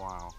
Wow